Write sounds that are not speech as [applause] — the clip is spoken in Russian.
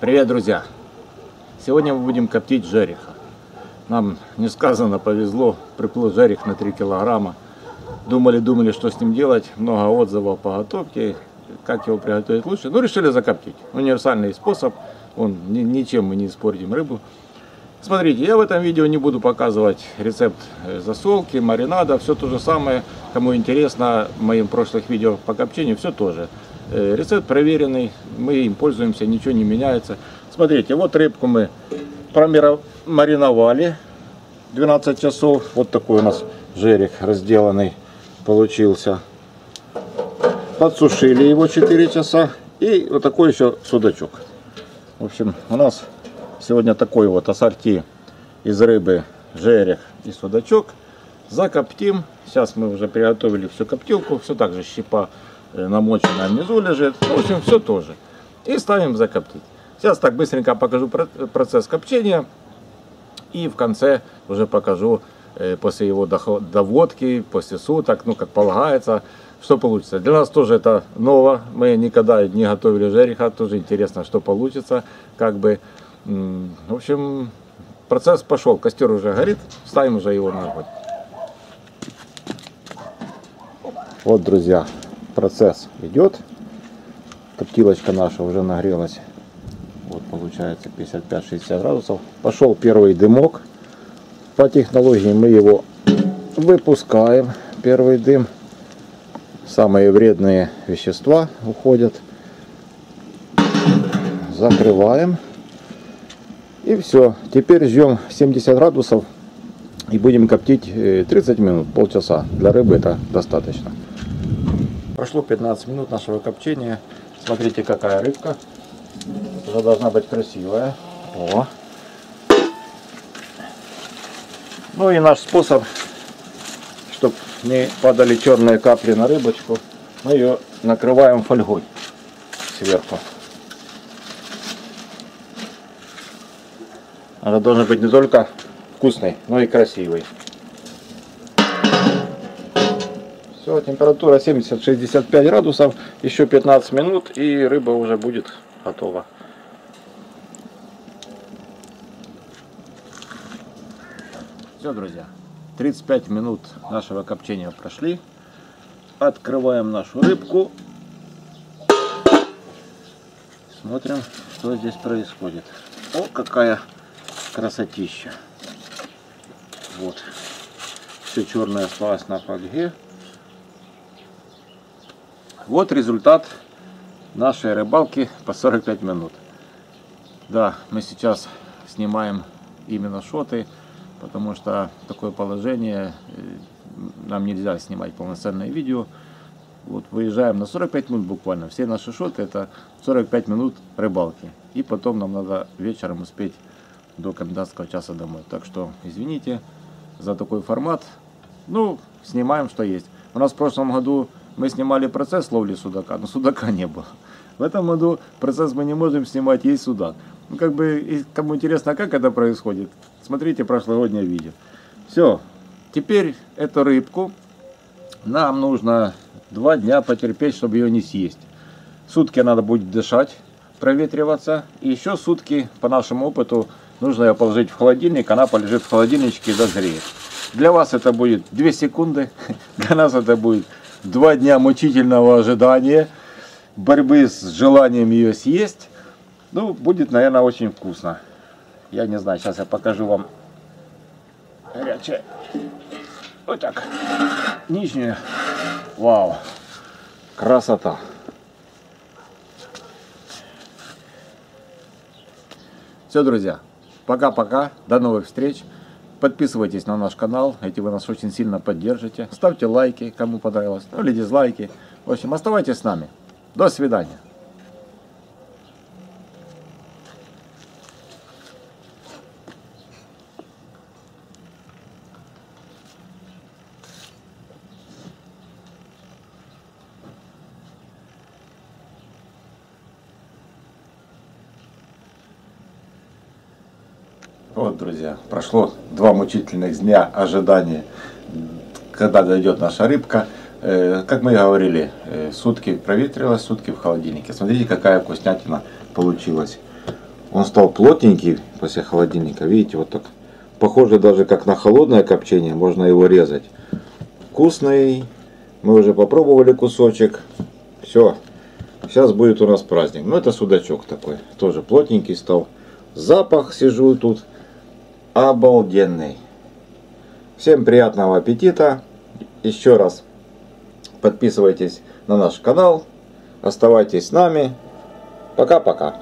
Привет, друзья! Сегодня мы будем коптить жереха. Нам несказанно повезло, приплыл жерех на 3 килограмма. Думали-думали, что с ним делать, много отзывов по готовке, как его приготовить лучше. Ну, решили закоптить. Универсальный способ, он, ни- ничем мы не испортим рыбу. Смотрите, я в этом видео не буду показывать рецепт э, засолки, маринада, все то же самое. Кому интересно, моим прошлых видео по копчению, все тоже. Э, Рецепт проверенный, мы им пользуемся, ничего не меняется. Смотрите, вот рыбку мы промариновали 12 часов. Вот такой у нас жерех разделанный получился. Подсушили его 4 часа. И вот такой еще судачок. В общем, у нас сегодня такой вот ассорти из рыбы, жерех и судачок. Закоптим. Сейчас мы уже приготовили всю коптилку. Все так же щепа э, намоченная внизу лежит. В общем, все тоже. И ставим закоптить. Сейчас так быстренько покажу про- процесс копчения. И в конце уже покажу э, после его доводки, после суток, ну как полагается, что получится. Для нас тоже это ново. Мы никогда не готовили жереха. Тоже интересно, что получится. Как бы, в общем, процесс пошел. Костер уже горит. Ставим уже его на огонь. Вот, друзья, процесс идет. Коптилочка наша уже нагрелась. Вот получается 55-60 градусов. Пошел первый дымок. По технологии мы его выпускаем. Первый дым. Самые вредные вещества уходят. Закрываем. И все. Теперь ждем 70 градусов и будем коптить э, 30 минут, полчаса. Для рыбы это достаточно. Прошло 15 минут нашего копчения. Смотрите, какая рыбка. Уже должна быть красивая. О. Ну и наш способ, чтобы не падали черные капли на рыбочку, мы ее накрываем фольгой сверху. Она должна быть не только вкусной, но и красивой. Все, температура 70-65 градусов, еще 15 минут и рыба уже будет готова. Все, друзья, 35 минут нашего копчения прошли. Открываем нашу рыбку. Смотрим, что здесь происходит. О, какая красотища. Вот. Все черное осталось на фольге. Вот результат нашей рыбалки по 45 минут. Да, мы сейчас снимаем именно шоты, потому что такое положение, э, нам нельзя снимать полноценное видео. Вот выезжаем на 45 минут буквально. Все наши шоты это 45 минут рыбалки. И потом нам надо вечером успеть до комендантского часа домой. Так что извините за такой формат. Ну, снимаем, что есть. У нас в прошлом году мы снимали процесс ловли судака, но судака не было. В этом году процесс мы не можем снимать, есть судак. Ну, как бы, кому интересно, как это происходит, смотрите прошлогоднее видео. Все, теперь эту рыбку нам нужно два дня потерпеть, чтобы ее не съесть. Сутки надо будет дышать, проветриваться. И еще сутки, по нашему опыту, нужно ее положить в холодильник. Она полежит в холодильничке и дозреет. Для вас это будет 2 секунды. [laughs] Для нас это будет 2 дня мучительного ожидания. Борьбы с желанием ее съесть. Ну, будет, наверное, очень вкусно. Я не знаю, сейчас я покажу вам горячее. Вот так. Нижнюю. Вау. Красота. Все, друзья. Пока-пока. До новых встреч. Подписывайтесь на наш канал, эти вы нас очень сильно поддержите. Ставьте лайки, кому понравилось, ну или дизлайки. В общем, оставайтесь с нами. До свидания. Вот, друзья, прошло два мучительных дня ожидания, когда дойдет наша рыбка. Э, Как мы и говорили, э, сутки проветрилась, сутки в холодильнике. Смотрите, какая вкуснятина получилась. Он стал плотненький после холодильника. Видите, вот так. Похоже даже как на холодное копчение. Можно его резать. Вкусный. Мы уже попробовали кусочек. Все. Сейчас будет у нас праздник. Ну, это судачок такой. Тоже плотненький стал. Запах сижу тут. Обалденный. Всем приятного аппетита. Еще раз подписывайтесь на наш канал. Оставайтесь с нами. Пока-пока.